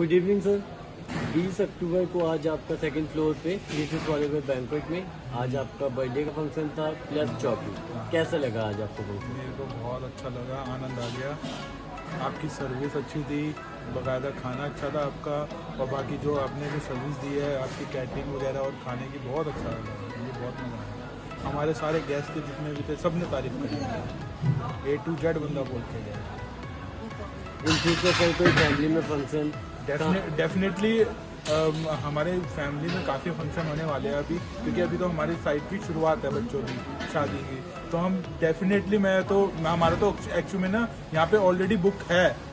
Good evening sir 20 अक्टूबर को आज आपका सेकंड फ्लोर पे क्रिएटिव कॉलेज बैंकवेट में आज आपका बर्थडे का फ़ंक्शन था प्लस चौकी कैसा लगा आज आपको फ़ंक्शन मेरे को बहुत अच्छा लगा आनंद आ गया। आपकी सर्विस अच्छी थी बाकायदा खाना अच्छा था आपका और बाकी जो आपने जो सर्विस दी है आपकी कैटरिंग वगैरह और खाने की बहुत अच्छा लगा। मुझे बहुत मज़ा आया। हमारे सारे गेस्ट थे जितने भी थे सबने तारीफ़ करी। ए टू जेड बंदा बोल के गया इन फ्यूचर कोई फैमिली में फ़ंक्शन डेफिनेटली हमारे फैमिली में काफ़ी फ़ंक्शन होने वाले हैं अभी, क्योंकि अभी तो हमारी साइड की शुरुआत है बच्चों की, शादी की। तो हम डेफिनेटली मैं तो हमारा तो एक्चुअली में ना, यहाँ पे ऑलरेडी बुक है।